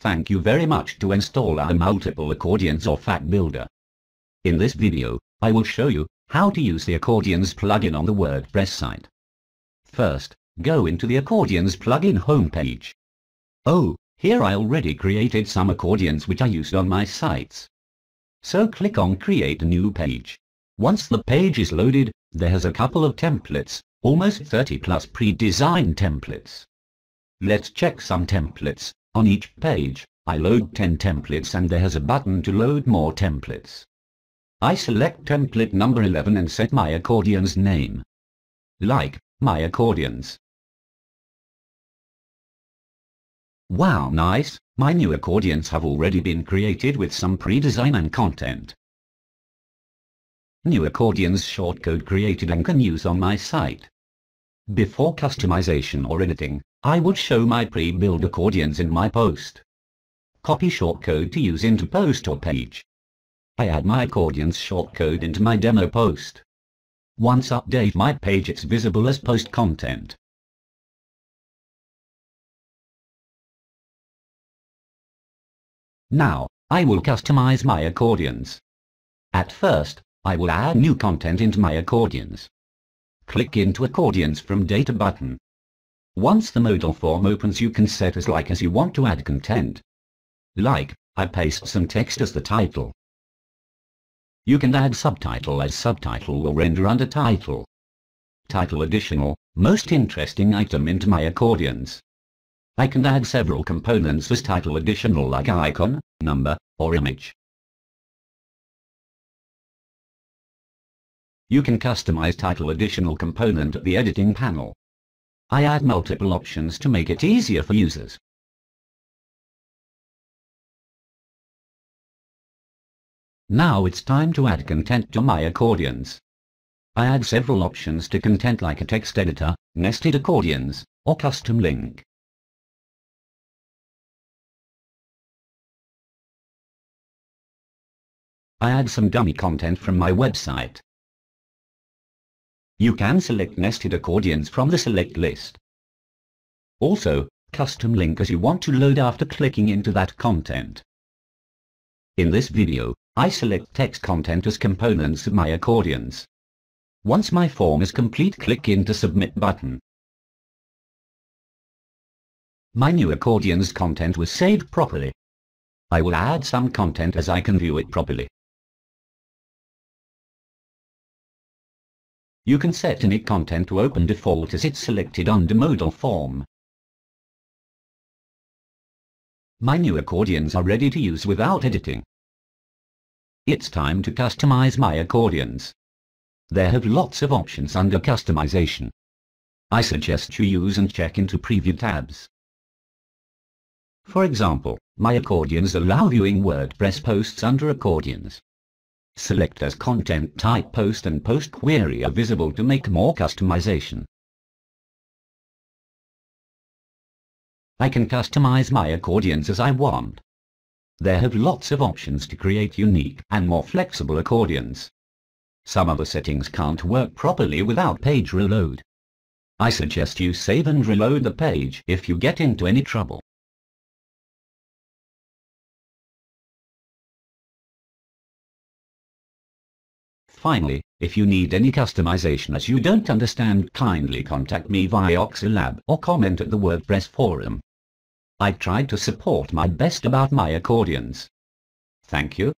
Thank you very much to install our multiple accordions or FAQ builder. In this video, I will show you how to use the accordions plugin on the WordPress site. First, go into the accordions plugin homepage. Oh, here I already created some accordions which I used on my sites. So click on create new page. Once the page is loaded, there's a couple of templates, almost 30 plus pre-designed templates. Let's check some templates. On each page, I load 10 templates and there's a button to load more templates. I select template number 11 and set my accordion's name. Like, my accordions. Wow nice, my new accordions have already been created with some pre-design and content. New accordions shortcode created and can use on my site. Before customization or editing, I would show my pre-built accordions in my post. Copy shortcode to use into post or page. I add my accordions shortcode into my demo post. Once update my page it's visible as post content. Now, I will customize my accordions. At first, I will add new content into my accordions. Click into accordions from data button. Once the modal form opens you can set as like as you want to add content. Like, I paste some text as the title. You can add subtitle as subtitle will render under title. Title additional, most interesting item into my accordions. I can add several components as title additional like icon, number, or image. You can customize title additional component at the editing panel. I add multiple options to make it easier for users. Now it's time to add content to my accordions. I add several options to content like a text editor, nested accordions, or custom link. I add some dummy content from my website. You can select nested accordions from the select list. Also, custom link as you want to load after clicking into that content. In this video, I select text content as components of my accordions. Once my form is complete click into submit button. My new accordion's content was saved properly. I will add some content as I can view it properly. You can set any content to open default as it's selected under modal form. My new accordions are ready to use without editing. It's time to customize my accordions. There have lots of options under customization. I suggest you use and check into preview tabs. For example, my accordions allow viewing WordPress posts under accordions. Select as content type post and post query are visible to make more customization. I can customize my accordions as I want. There have lots of options to create unique and more flexible accordions. Some of the settings can't work properly without page reload. I suggest you save and reload the page if you get into any trouble. Finally, if you need any customization as you don't understand kindly contact me via Oxilab or comment at the WordPress forum. I tried to support my best about my accordions. Thank you.